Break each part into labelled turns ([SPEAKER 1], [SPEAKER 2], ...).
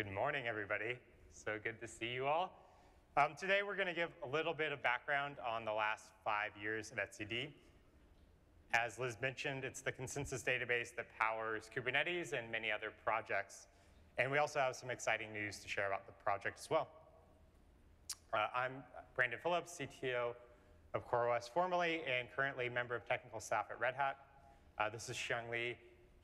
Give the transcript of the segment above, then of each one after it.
[SPEAKER 1] Good morning, everybody. So good to see you all. Um, today, we're going to give a little bit of background on the last five years of etcd. As Liz mentioned, it's the consensus database that powers Kubernetes and many other projects. And we also have some exciting news to share about the project as well. Uh, I'm Brandon Philips, CTO of CoreOS formerly, and currently member of technical staff at Red Hat. Uh, this is Xiang Li.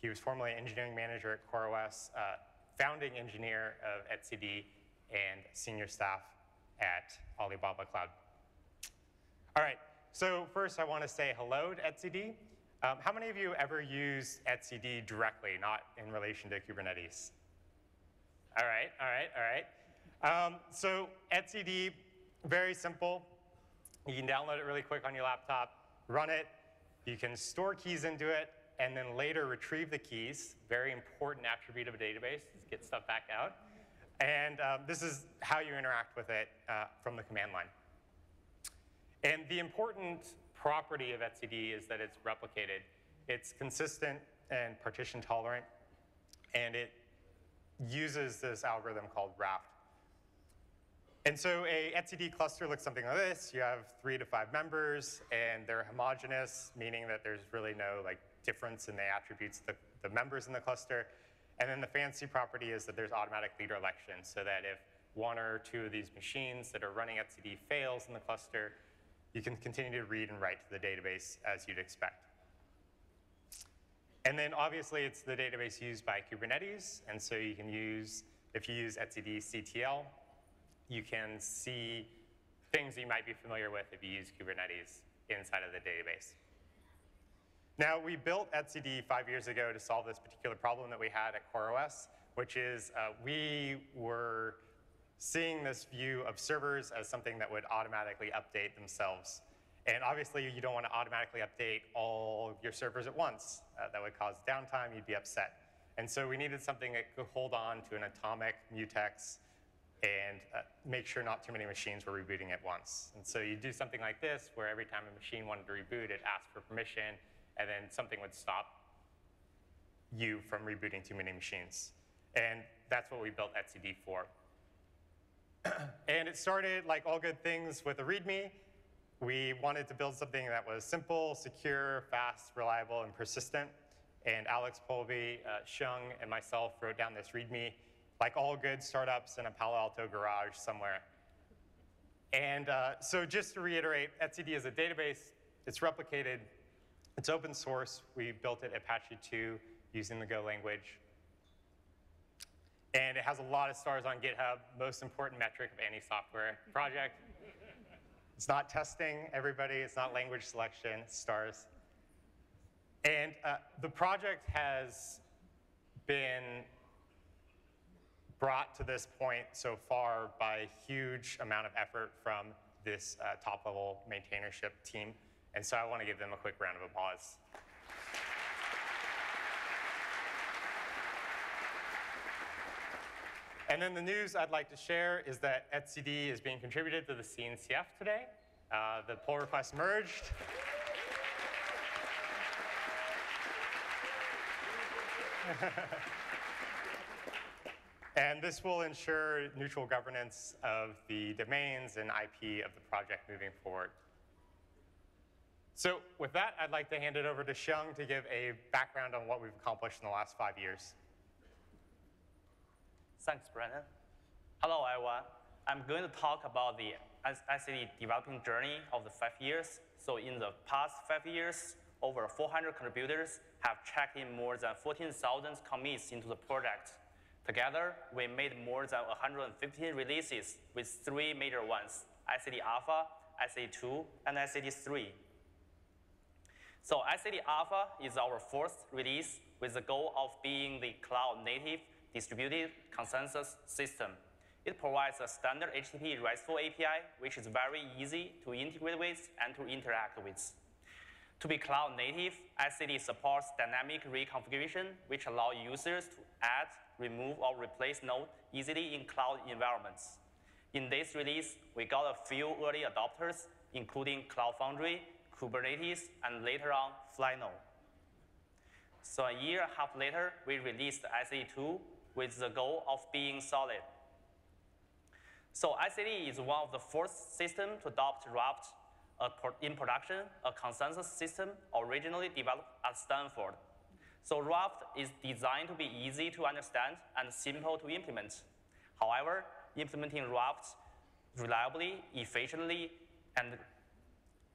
[SPEAKER 1] He was formerly engineering manager at CoreOS, uh, founding engineer of etcd, and senior staff at Alibaba Cloud. All right, so first I want to say hello to etcd. Um, how many of you ever used etcd directly, not in relation to Kubernetes? All right, all right, all right. Um, so etcd, very simple. You can download it really quick on your laptop, run it. You can store keys into it, and then later retrieve the keys. Very important attribute of a database, is get stuff back out. And um, this is how you interact with it uh, from the command line. And the important property of etcd is that it's replicated. It's consistent and partition tolerant, and it uses this algorithm called Raft. And so a etcd cluster looks something like this. You have three to five members, and they're homogeneous, meaning that there's really no like difference in the attributes of the, the members in the cluster. And then the fancy property is that there's automatic leader election, so that if one or two of these machines that are running etcd fails in the cluster, you can continue to read and write to the database as you'd expect. And then obviously it's the database used by Kubernetes, and so you can use, if you use etcd CTL, you can see things you might be familiar with if you use Kubernetes inside of the database. Now, we built etcd five years ago to solve this particular problem that we had at CoreOS, which is uh, we were seeing this view of servers as something that would automatically update themselves. And obviously, you don't want to automatically update all your servers at once. Uh, that would cause downtime. You'd be upset. And so we needed something that could hold on to an atomic mutex and uh, make sure not too many machines were rebooting at once. And so you do something like this, where every time a machine wanted to reboot, it asked for permission, and then something would stop you from rebooting too many machines. And that's what we built etcd for. and it started, like all good things, with a README. We wanted to build something that was simple, secure, fast, reliable, and persistent. And Alex Polvi, uh, Xiang, and myself wrote down this README like all good startups in a Palo Alto garage somewhere. And uh, so just to reiterate, etcd is a database. It's replicated. It's open source. We built it Apache 2 using the Go language. And it has a lot of stars on GitHub, most important metric of any software project. It's not testing, everybody. It's not language selection, it's stars. And uh, the project has been brought to this point so far by a huge amount of effort from this uh, top-level maintainership team. And so I want to give them a quick round of applause. And then the news I'd like to share is that etcd is being contributed to the CNCF today. Uh, the pull request merged. And this will ensure neutral governance of the domains and IP of the project moving forward. So with that, I'd like to hand it over to Xiang to give a background on what we've accomplished in the last five years.
[SPEAKER 2] Thanks, Brandon. Hello, everyone. I'm going to talk about the etcd developing journey of the five years. So in the past five years, over 400 contributors have checked in more than 14,000 commits into the project Together, we made more than 115 releases with three major ones, etcd Alpha, etcd 2, and etcd 3. So etcd Alpha is our first release with the goal of being the cloud-native distributed consensus system. It provides a standard HTTP RESTful API, which is very easy to integrate with and to interact with. To be cloud native, etcd supports dynamic reconfiguration, which allow users to add, remove, or replace node easily in cloud environments. In this release, we got a few early adopters, including Cloud Foundry, Kubernetes, and later on, Flynode. So a year and a half later, we released etcd 2, with the goal of being solid. So etcd is one of the first systems to adopt Raft in production, a consensus system originally developed at Stanford. So Raft is designed to be easy to understand and simple to implement. However, implementing Raft reliably, efficiently, and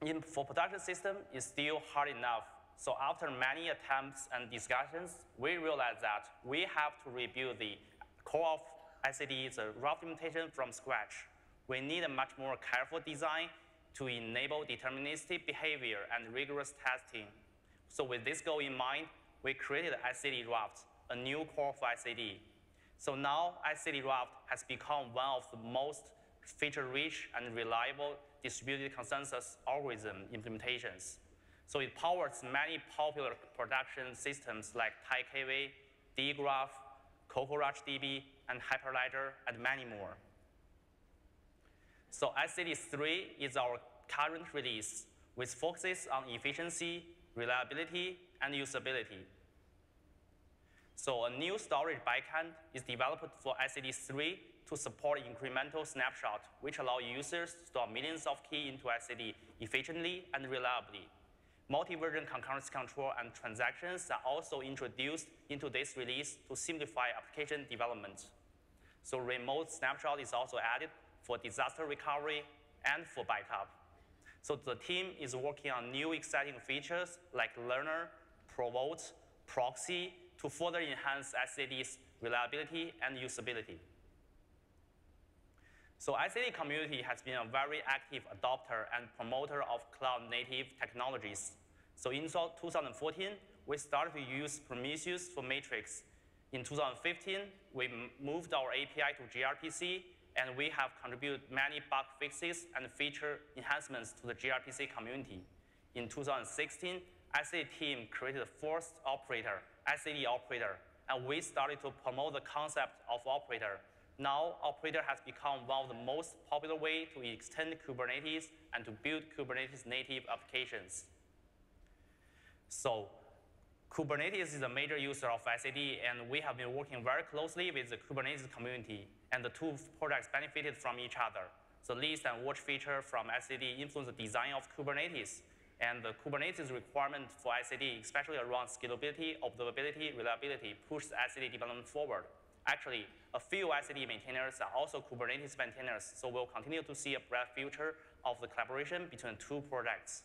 [SPEAKER 2] in, for production system is still hard enough. So after many attempts and discussions, we realized that we have to rebuild the core of etcd, the Raft implementation from scratch. We need a much more careful design to enable deterministic behavior and rigorous testing. So with this goal in mind, we created etcd Raft, a new core for etcd. So now etcd Raft has become one of the most feature-rich and reliable distributed consensus algorithm implementations. So it powers many popular production systems like TiKV, dgraph, CockroachDB, and Hyperledger, and many more. So etcd3 is our current release, which focuses on efficiency, reliability, and usability. So a new storage backend is developed for etcd3 to support incremental snapshot, which allow users to store millions of keys into etcd efficiently and reliably. Multi-version concurrency control and transactions are also introduced into this release to simplify application development. So remote snapshot is also added for disaster recovery and for backup. So the team is working on new exciting features like learner, promote, proxy to further enhance etcd's reliability and usability. So etcd community has been a very active adopter and promoter of cloud-native technologies. So in 2014, we started to use Prometheus for metrics. In 2015, we moved our API to gRPC and we have contributed many bug fixes and feature enhancements to the gRPC community. In 2016, etcd team created the first operator, etcd operator, and we started to promote the concept of operator. Now, operator has become one of the most popular way to extend Kubernetes and to build Kubernetes native applications. So Kubernetes is a major user of etcd, and we have been working very closely with the Kubernetes community, and the two projects benefited from each other. The list and watch feature from etcd influenced the design of Kubernetes, and the Kubernetes requirement for etcd, especially around scalability, observability, reliability, pushed etcd development forward. Actually, a few etcd maintainers are also Kubernetes maintainers, so we'll continue to see a bright future of the collaboration between two projects.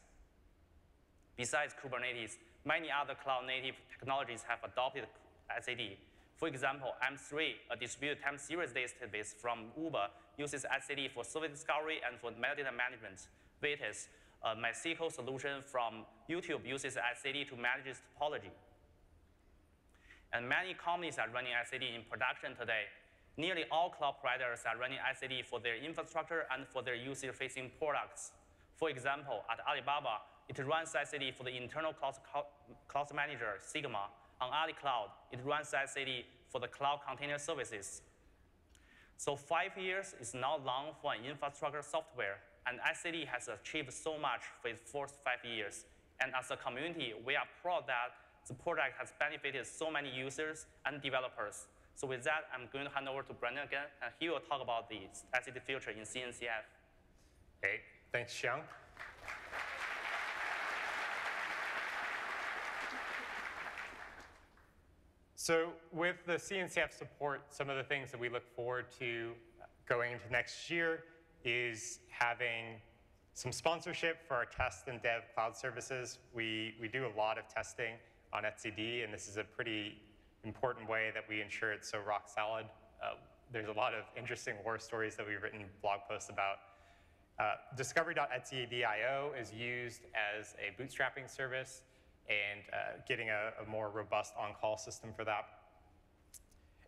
[SPEAKER 2] Besides Kubernetes, many other cloud-native technologies have adopted etcd. For example, M3, a distributed time series database from Uber, uses etcd for service discovery and for metadata management. Vitess, a MySQL solution from YouTube, uses etcd to manage its topology. And many companies are running etcd in production today. Nearly all cloud providers are running etcd for their infrastructure and for their user-facing products. For example, at Alibaba, it runs etcd for the internal cloud, cloud manager, Sigma. On Ali Cloud, it runs etcd for the cloud container services. So five years is not long for an infrastructure software, and etcd has achieved so much for its first five years. And as a community, we are proud that the project has benefited so many users and developers. So with that, I'm going to hand over to Brandon again, and he will talk about the etcd future in CNCF.
[SPEAKER 1] Great. Thanks, Xiang. So with the CNCF support, some of the things that we look forward to going into next year is having some sponsorship for our test and dev cloud services. We, we do a lot of testing on etcd, and this is a pretty important way that we ensure it's so rock solid. Uh, there's a lot of interesting war stories that we've written blog posts about. Uh, Discovery.etcd.io is used as a bootstrapping service and uh, getting a, a, more robust on-call system for that.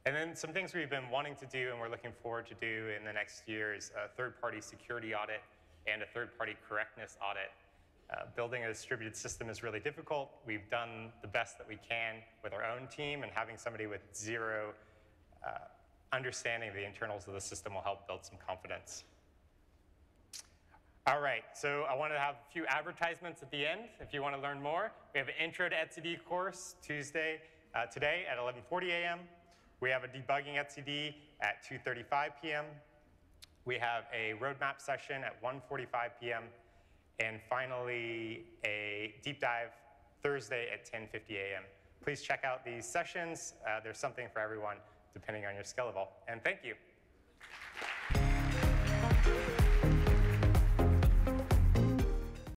[SPEAKER 1] And then some things we've been wanting to do and we're looking forward to do in the next year is a third-party security audit and a third-party correctness audit. Uh, building a distributed system is really difficult. We've done the best that we can with our own team, and having somebody with zero uh, understanding of the internals of the system will help build some confidence. All right, so I want to have a few advertisements at the end if you want to learn more. We have an Intro to etcd course Tuesday, uh, today at 11.40 a.m. We have a debugging etcd at 2.35 p.m. We have a roadmap session at 1.45 p.m. And finally, a deep dive Thursday at 10.50 a.m. Please check out these sessions. Uh, there's something for everyone, depending on your skill level. And thank you.